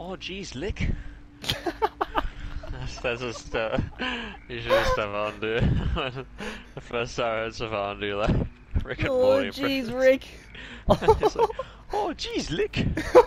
Oh, jeez, lick. that's, that's just, uh, you should just have on do the first time I heard Stefan do like Rick and Oh, Morty jeez. Rick. Like, oh, jeez, lick.